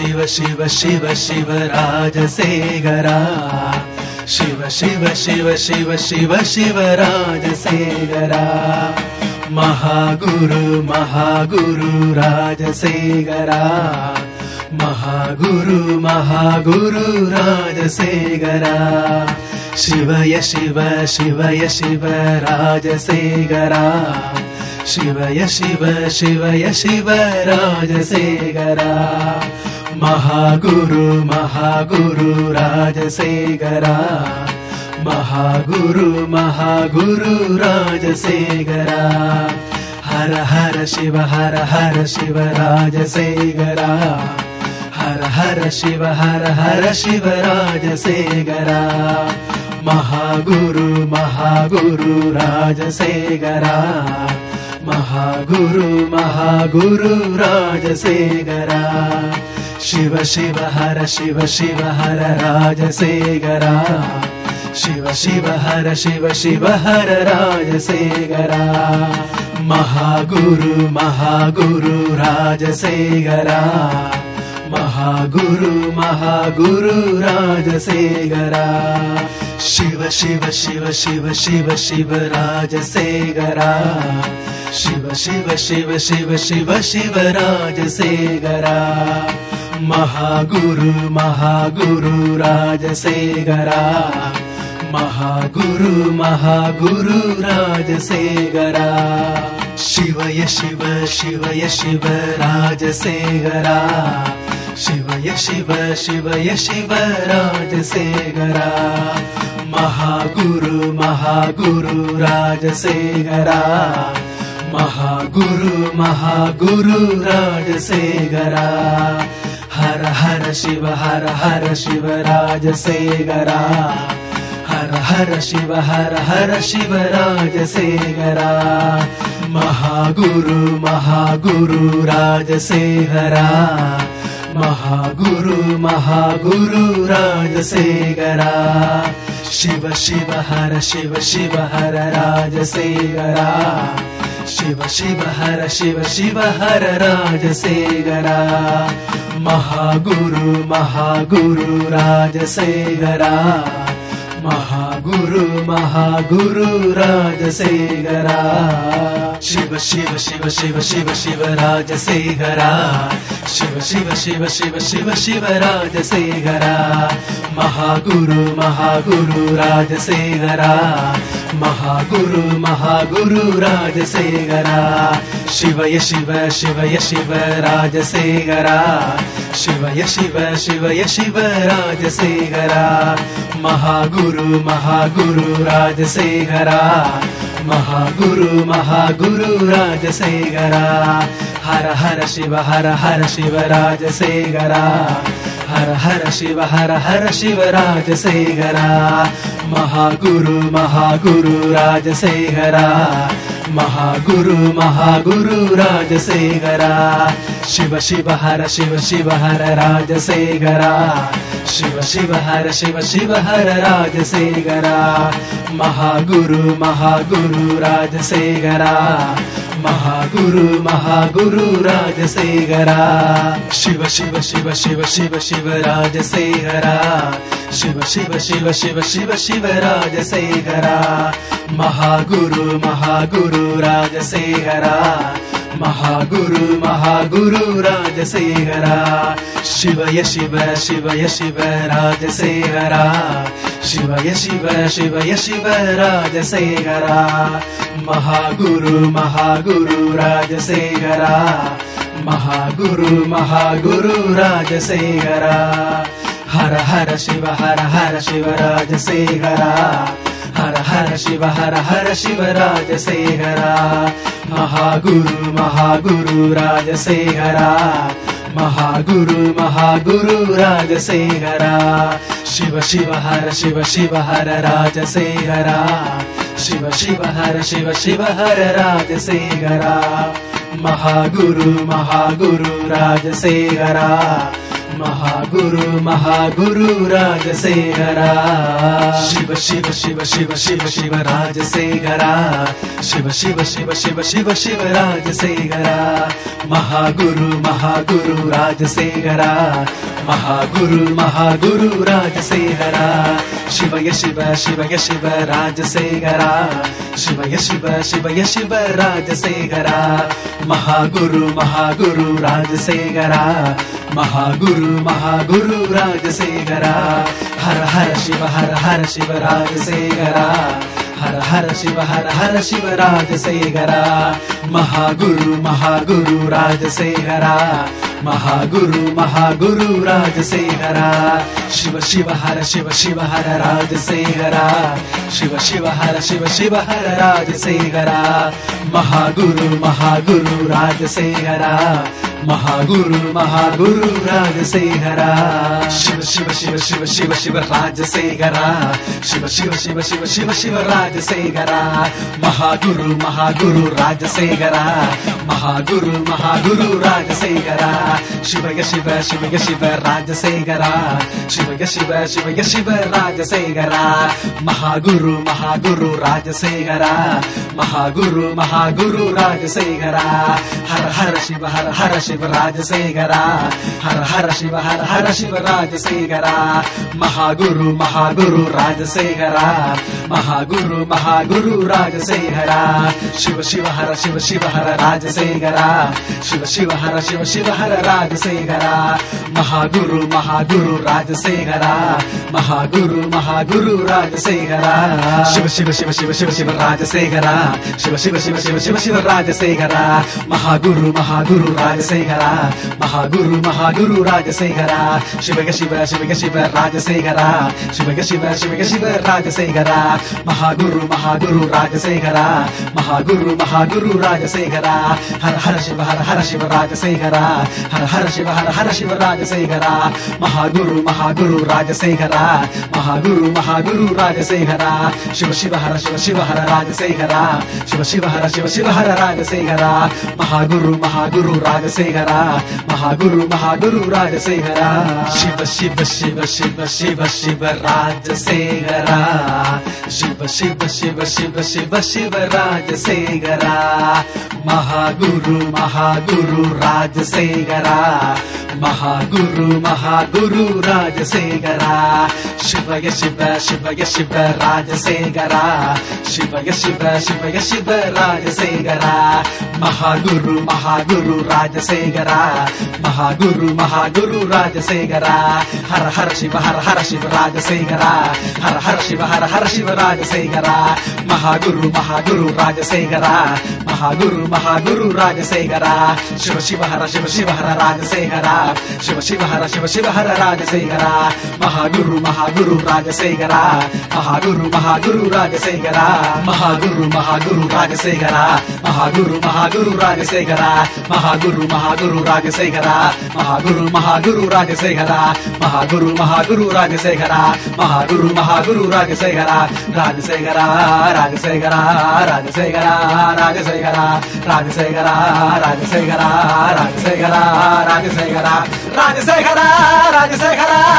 शिव शिव शिव शिव शिव शिव शिव शिव शिव शिव शिव शिव राजसेगरा। महागुरु महागुरु राजसेगरा। महागुरु महागुरु राजसेगरा। शिवय शिव शिवय शिव राजसेगरा। शिवय शिव शिवय शिव राजसेगरा महागुरु महागुरु राजसेगरा। महागुरु महागुरु राजसेगरा। हर हर शिव हर हर शिव राजसेगरा। हर हर शिव हर हर शिव राजसेगरा। महागुरु महागुरु राजसेगरा। महागुरु महागुरु राजसेगरा शिव शिव हर शिव शिव हर राजसेगरा शिव शिव हर शिव शिव हर राजसेगरा महागुरु महागुरु राजसेगरा महागुरु महागुरु राजसेगरा शिव शिव शिव शिव शिव शिव राजसेगरा शिव शिव शिव शिव शिव शिव राजसेगरा महागुरु महागुरु राजसेगरा। महागुरु महागुरु राजसेगरा। शिवय शिव शिवय शिव राजसेगरा। शिवय शिव शिवय शिव राजसेगरा। महागुरु महागुरु राजसेगरा। महागुरु महागुरु राजसेगरा हर हर शिव हर हर शिव राजसेगरा। हर हर शिव हर हर शिव राजसेगरा। महागुरु महागुरु राजसेगरा। महागुरु महागुरु राजसेगरा। शिव शिव हर शिव शिव हर राजसेगरा शिव शिव हर शिव शिव हर राजसेगरा। महागुरु महागुरु राजसेगरा महागुरु महागुरु राजसेगरा शिव शिव शिव शिव शिव शिव राजसेगरा शिव शिव शिव शिव शिव शिव राजसेगरा महागुरु महागुरु राजसेगरा महागुरु महागुरु राजसेगरा शिवय शिव शिवय शिव राजसेगरा। शिवय शिव शिवय शिव राजसेगरा। महागुरु महागुरु राजसेगरा। महागुरु महागुरु राजसेगरा। हर हर शिव हर हर शिव राजसेगरा। हर हर शिव हर हर शिव राजसेगरा। महागुरु महागुरु राजसेगरा महागुरु महागुरु राजसेगरा शिव शिव हर शिव शिव हर राजसेगरा शिव शिव हर शिव शिव हर राजसेगरा महागुरु महागुरु राजसेगरा महागुरु महागुरु राजसेगरा शिव शिव शिव शिव शिव शिव राजसेगरा शिव शिव शिव शिव शिव शिव राजसेगरा महागुरु महागुरु राजसेगरा महागुरु महागुरु राजसेगरा शिवय शिव शिवय शिव राजसेगरा शिवय शिव शिवय शिव राजसेगरा महागुरु महागुरु राजसेगरा महागुरु महागुरु राजसेगरा हर हर शिव हर हर शिव राजसेगरा हर हर शिव हर हर शिव राजसेगरा महागुरु महागुरु राजसेगरा महागुरु महागुरु राजसेगरा शिव शिव हर शिव शिव हर राजसेगरा शिव शिव हर शिव शिव हर राजसेगरा महागुरु महागुरु राजसेगरा महागुरु महागुरु राजसेखरा शिव शिव शिव शिव शिव शिव राजसेखरा शिव शिव शिव शिव शिव शिव राजसेखरा महागुरु महागुरु राजसेखरा महागुरु महागुरु राजसेखरा शिवय शिव शिवय शिव राजसेखरा శివయ శివ శివయ శివ రాజశేఖర. మహాగురు మహాగురు రాజశేఖర. మహాగురు మహాగురు రాజశేఖర. హర హర శివ హర హర శివ రాజశేఖర. హర హర శివ హర హర శివ రాజశేఖర. మహాగురు మహాగురు రాజశేఖర. మహాగురు మహాగురు రాజశేఖర. శివ శివ హర శివ శివ హర రాజశేఖర. శివ శివ హర శివ శివ హర రాజశేఖర. మహాగురు మహాగురు రాజశేఖర. महागुरु महागुरु राज से हरा। शिव शिव शिव शिव शिव शिव राज से हरा। शिव शिव शिव शिव शिव शिव राज से हरा। महागुरु महागुरु राज से हरा। महागुरु महागुरु राज से हरा। शिव शिव शिव शिव राज से हरा। शिव शिव शिव शिव राज से हरा। महागुरु महागुरु राज से हरा। महागुरु महागुरु राज से हरा। हर हर शिव, हर हर शिव राजसेखरा हर हर शिव हर हर शिव राजसेखरा महागुरु महागुरु राजसेखरा महागुरु महागुरु राज राजसेखरा शिव शिव हर शिव शिव हर राजसेखरा शिव शिव हर शिव शिव हर राजसेखरा Mahaguru Mahaguru राजसेखरा Mahaguru Mahaguru राजसेखरा Shiva Shiva Shiva Shiva Shiva Shiva राजसेखरा Shiva Shiva Shiva Shiva Shiva Shiva राजसेखरा Mahaguru Mahaguru Rajasekara, Mahaguru Mahaguru Rajasekara, Shivagashiva Shivagashiva Rajasekara, Shiba, Shivagashiva Rajasekara, Mahaguru Mahaguru Rajasekara, Mahaguru Mahaguru Rajasekara, Har Har Shiva Shiba, Har Shiva Rajasekara, Har Shiba, Shiva Har Shiba, Shiva Rajasekara, Mahaguru Mahaguru Rajasekara, Mahaguru Mahaguru Rajasekara, Shiva Shiva Har Shiva Shiva Har Rajasekara, Shiva Shiva Har Shiva Shiva Har Rajasekara, Mahaguru Mahaguru Rajasekara. राजसेखरा Mahaguru Mahaguru राजसेखरा Shiva Shiva Shiva Shiva Shiva Shiva राजसेखरा Shiva Shiva Shiva Shiva Shiva Shiva राजसेखरा Mahaguru Mahaguru राजसेखरा Mahaguru Mahaguru राजसेखरा शिवय, Shiva शिवय, Shiva राजसेखरा शिवय, Shiva शिवय, Shiva राजसेखरा Mahaguru Mahaguru राजसेखरा Rajasekhara Mahaguru Mahaguru Rajasekhara. హర హర శివ హర హర శివ రాజశేఖర. హర హర శివ హర హర శివ రాజశేఖర. మహాగురు మహాగురు రాజశేఖర. మహాగురు మహాగురు రాజశేఖర. శివ శివ హర శివ శివ హర రాజశేఖర. శివ శివ హర శివ శివ హర రాజశేఖర. మహాగురు మహాగురు రాజశేఖర. మహాగురు మహాగురు రాజశేఖర. మహాగురు మహాగురు రాజశేఖర. మహాగురు మహాగురు రాజశేఖర. మహాగురు మహా మహాగురు రాజశేఖర. మహాగురు మహాగురు రాజశేఖర. మహాగురు మహాగురు రాజశేఖర. మహాగురు మహాగురు రాజశేఖర. రాజశేఖర రాజశేఖర రాజశేఖర రాజశేఖర. రాజశేఖర రాజశేఖర రాజశేఖర రాజశేఖర. రాజశేఖర రాజశేఖర